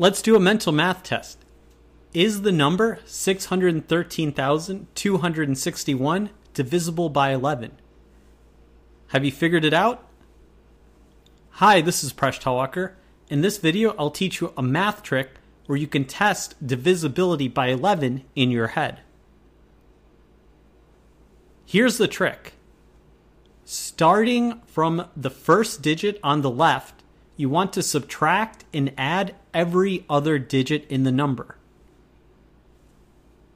Let's do a mental math test. Is the number 613,261 divisible by 11? Have you figured it out? Hi, this is Presh Talwalkar. In this video, I'll teach you a math trick where you can test divisibility by 11 in your head. Here's the trick. Starting from the first digit on the left, you want to subtract and add every other digit in the number.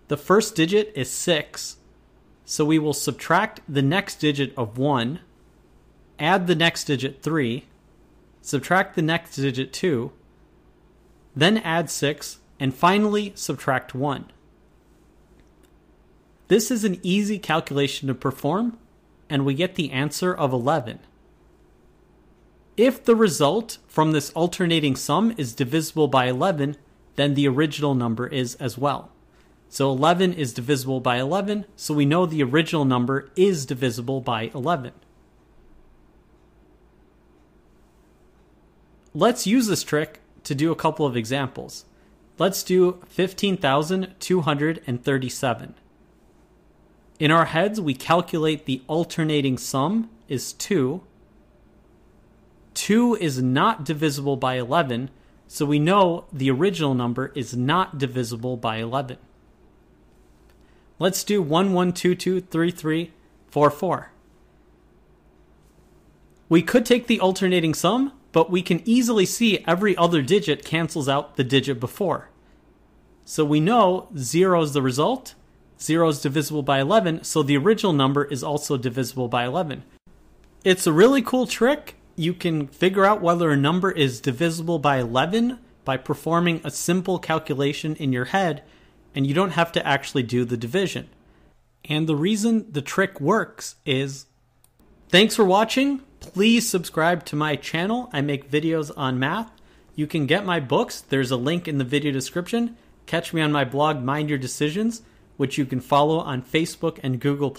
The first digit is 6, so we will subtract the next digit of 1, add the next digit 3, subtract the next digit 2, then add 6, and finally subtract 1. This is an easy calculation to perform, and we get the answer of 11. If the result from this alternating sum is divisible by 11, then the original number is as well. So 11 is divisible by 11, so we know the original number is divisible by 11. Let's use this trick to do a couple of examples. Let's do 15,237. In our heads, we calculate the alternating sum is 2. 2 is not divisible by 11, so we know the original number is not divisible by 11. Let's do 11223344. We could take the alternating sum, but we can easily see every other digit cancels out the digit before. So we know 0 is the result, 0 is divisible by 11, so the original number is also divisible by 11. It's a really cool trick. You can figure out whether a number is divisible by 11 by performing a simple calculation in your head, and you don't have to actually do the division. And the reason the trick works is thanks for watching. Please subscribe to my channel. I make videos on math. You can get my books. There's a link in the video description. Catch me on my blog, Mind Your Decisions which you can follow on Facebook and Google+.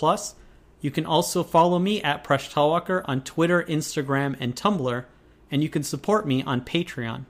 You can also follow me at Presh Talwalkar on Twitter, Instagram, and Tumblr, and you can support me on Patreon.